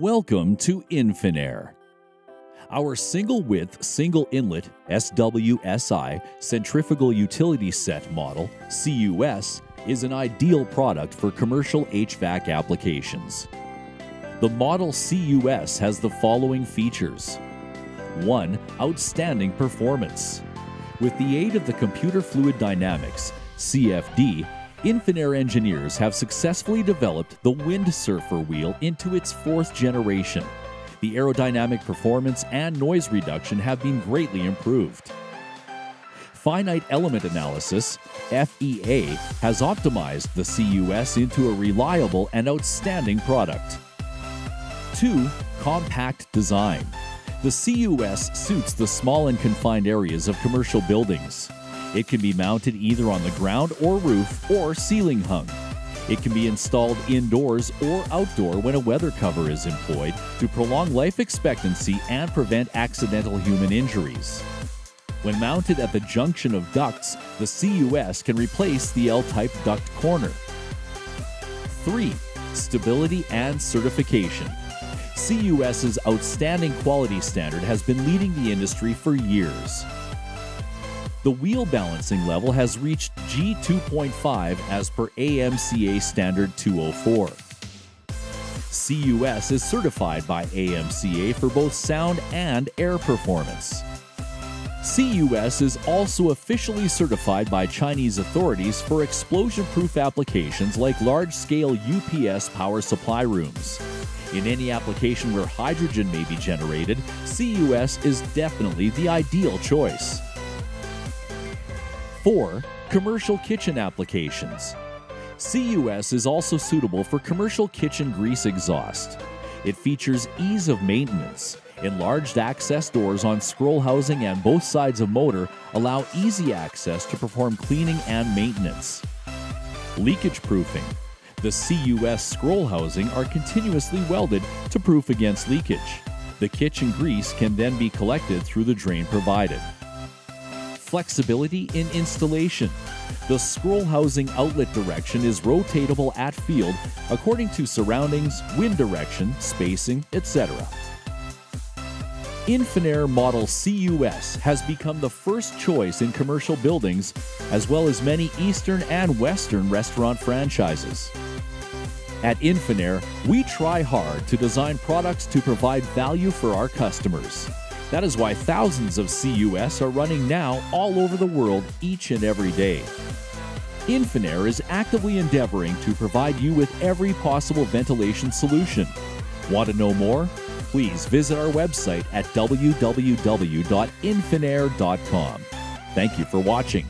Welcome to Infinair. Our single width, single inlet SWSI centrifugal utility set model, CUS, is an ideal product for commercial HVAC applications. The model CUS has the following features 1. Outstanding performance. With the aid of the Computer Fluid Dynamics, CFD, Infinair engineers have successfully developed the Windsurfer wheel into its fourth generation. The aerodynamic performance and noise reduction have been greatly improved. Finite element analysis, FEA, has optimized the CUS into a reliable and outstanding product. 2. Compact design. The CUS suits the small and confined areas of commercial buildings. It can be mounted either on the ground or roof or ceiling hung. It can be installed indoors or outdoor when a weather cover is employed to prolong life expectancy and prevent accidental human injuries. When mounted at the junction of ducts, the CUS can replace the L type duct corner. 3. Stability and certification. CUS's outstanding quality standard has been leading the industry for years. The wheel balancing level has reached G2.5 as per AMCA Standard 204. CUS is certified by AMCA for both sound and air performance. CUS is also officially certified by Chinese authorities for explosion proof applications like large scale UPS power supply rooms. In any application where hydrogen may be generated, CUS is definitely the ideal choice. 4. Commercial kitchen applications. CUS is also suitable for commercial kitchen grease exhaust. It features ease of maintenance. Enlarged access doors on scroll housing and both sides of motor allow easy access to perform cleaning and maintenance. Leakage proofing. The CUS scroll housing are continuously welded to proof against leakage. The kitchen grease can then be collected through the drain provided flexibility in installation. The scroll housing outlet direction is rotatable at field according to surroundings, wind direction, spacing, etc. Infinair Model CUS has become the first choice in commercial buildings, as well as many Eastern and Western restaurant franchises. At Infinair, we try hard to design products to provide value for our customers. That is why thousands of CUS are running now all over the world each and every day. Infinair is actively endeavoring to provide you with every possible ventilation solution. Want to know more? Please visit our website at www.infinair.com. Thank you for watching.